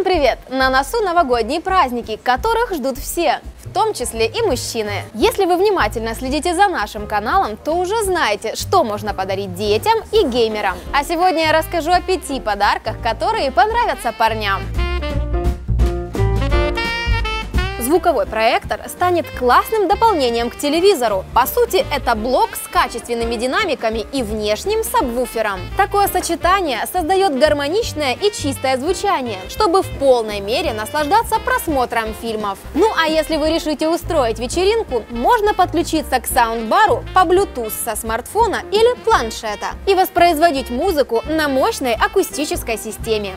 Всем привет! На носу новогодние праздники, которых ждут все, в том числе и мужчины. Если вы внимательно следите за нашим каналом, то уже знаете, что можно подарить детям и геймерам. А сегодня я расскажу о пяти подарках, которые понравятся парням. Звуковой проектор станет классным дополнением к телевизору. По сути, это блок с качественными динамиками и внешним сабвуфером. Такое сочетание создает гармоничное и чистое звучание, чтобы в полной мере наслаждаться просмотром фильмов. Ну а если вы решите устроить вечеринку, можно подключиться к саундбару по Bluetooth со смартфона или планшета и воспроизводить музыку на мощной акустической системе.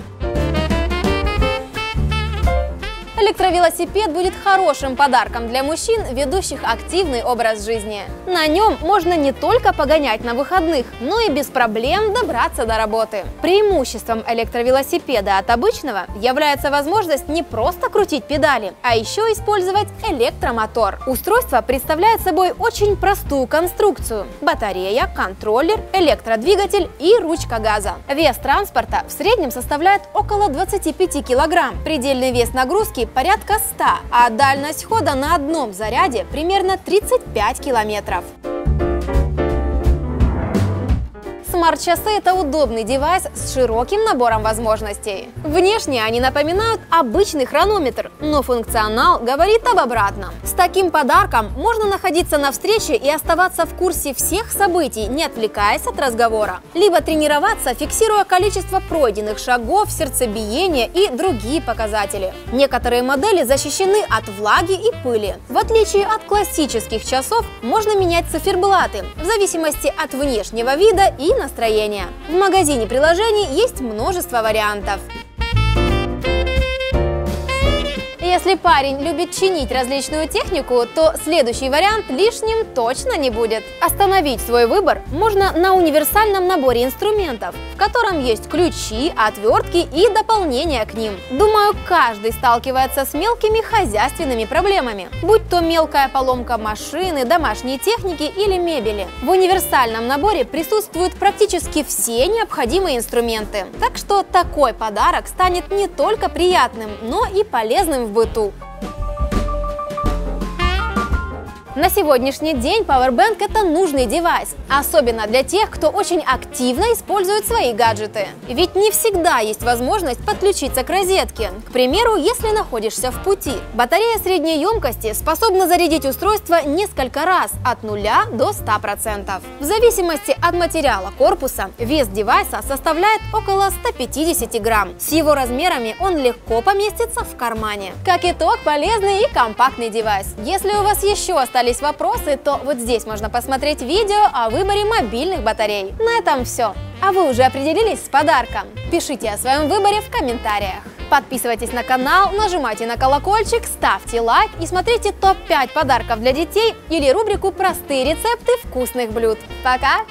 Электровелосипед будет хорошим подарком для мужчин, ведущих активный образ жизни. На нем можно не только погонять на выходных, но и без проблем добраться до работы. Преимуществом электровелосипеда от обычного является возможность не просто крутить педали, а еще использовать электромотор. Устройство представляет собой очень простую конструкцию – батарея, контроллер, электродвигатель и ручка газа. Вес транспорта в среднем составляет около 25 килограмм. Предельный вес нагрузки порядка 100, а дальность хода на одном заряде примерно 35 километров. Смарт-часы – это удобный девайс с широким набором возможностей. Внешне они напоминают обычный хронометр, но функционал говорит об обратном. С таким подарком можно находиться на встрече и оставаться в курсе всех событий, не отвлекаясь от разговора. Либо тренироваться, фиксируя количество пройденных шагов, сердцебиения и другие показатели. Некоторые модели защищены от влаги и пыли. В отличие от классических часов, можно менять циферблаты в зависимости от внешнего вида и настроения. В магазине приложений есть множество вариантов. Если парень любит чинить различную технику, то следующий вариант лишним точно не будет. Остановить свой выбор можно на универсальном наборе инструментов, в котором есть ключи, отвертки и дополнения к ним. Думаю, каждый сталкивается с мелкими хозяйственными проблемами, будь то мелкая поломка машины, домашней техники или мебели. В универсальном наборе присутствуют практически все необходимые инструменты. Так что такой подарок станет не только приятным, но и полезным в быту tu. На сегодняшний день Powerbank – это нужный девайс, особенно для тех, кто очень активно использует свои гаджеты. Ведь не всегда есть возможность подключиться к розетке. К примеру, если находишься в пути. Батарея средней емкости способна зарядить устройство несколько раз от 0 до 100%. В зависимости от материала корпуса, вес девайса составляет около 150 грамм. С его размерами он легко поместится в кармане. Как итог, полезный и компактный девайс. Если у вас еще остались остались вопросы, то вот здесь можно посмотреть видео о выборе мобильных батарей. На этом все. А вы уже определились с подарком? Пишите о своем выборе в комментариях. Подписывайтесь на канал, нажимайте на колокольчик, ставьте лайк и смотрите топ-5 подарков для детей или рубрику «Простые рецепты вкусных блюд». Пока!